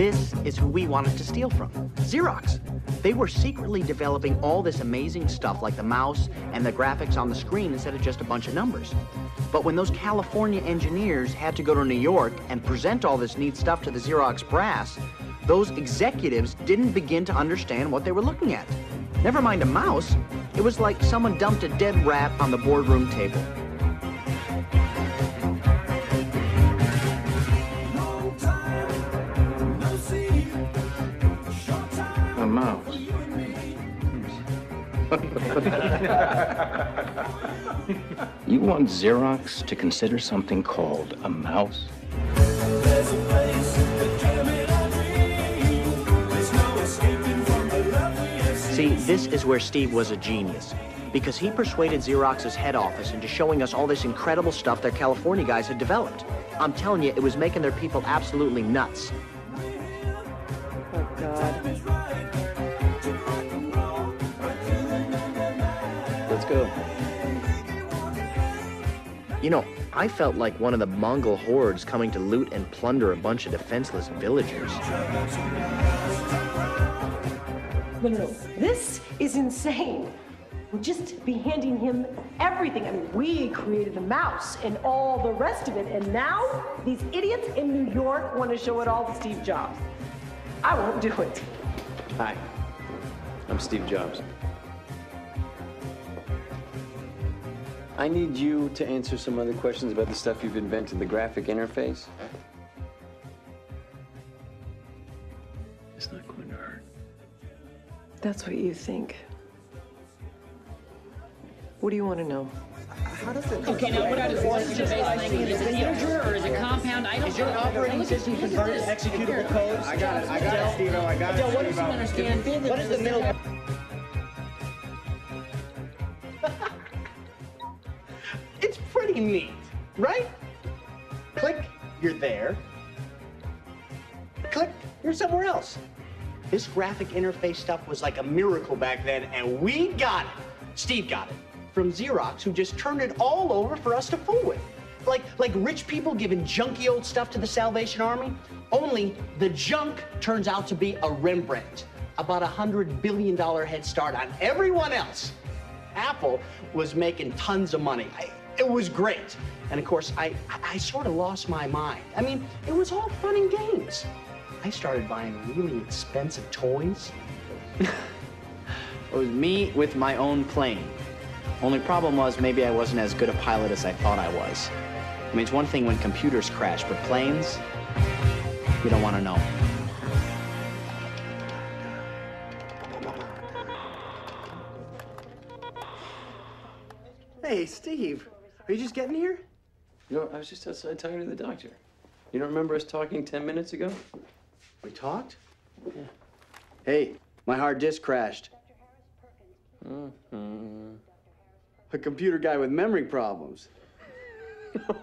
This is who we wanted to steal from Xerox. They were secretly developing all this amazing stuff like the mouse and the graphics on the screen instead of just a bunch of numbers. But when those California engineers had to go to New York and present all this neat stuff to the Xerox brass, those executives didn't begin to understand what they were looking at. Never mind a mouse, it was like someone dumped a dead rat on the boardroom table. A you want Xerox to consider something called a mouse? See, this is where Steve was a genius. Because he persuaded Xerox's head office into showing us all this incredible stuff their California guys had developed. I'm telling you, it was making their people absolutely nuts. Oh, God. Go. You know, I felt like one of the Mongol hordes coming to loot and plunder a bunch of defenseless villagers. No, no, no. This is insane. We'll just be handing him everything. I mean, we created the mouse and all the rest of it, and now these idiots in New York want to show it all to Steve Jobs. I won't do it. Hi, I'm Steve Jobs. I need you to answer some other questions about the stuff you've invented, the graphic interface. It's not going to hurt. That's what you think. What do you want to know? How does it Okay, now what is what's the base language? Is it integer or is it compound? I don't Is your operating system look at converted to executable codes? I got it, I got it, Steve-O, I got it, Adele, what does Steve-O. you understand? What is the middle? Pretty neat, right? Click, you're there. Click, you're somewhere else. This graphic interface stuff was like a miracle back then, and we got it. Steve got it from Xerox, who just turned it all over for us to fool with. Like, like rich people giving junky old stuff to the Salvation Army. Only the junk turns out to be a Rembrandt, about a hundred billion dollar head start on everyone else. Apple was making tons of money. I, it was great. And of course, I, I, I sort of lost my mind. I mean, it was all fun and games. I started buying really expensive toys. It was me with my own plane. Only problem was maybe I wasn't as good a pilot as I thought I was. I mean, it's one thing when computers crash, but planes, you don't want to know. Hey, Steve, are you just getting here? You know, I was just outside talking to the doctor. You don't remember us talking 10 minutes ago? We talked? Yeah. Hey, my hard disk crashed. Mm-hmm. A computer guy with memory problems.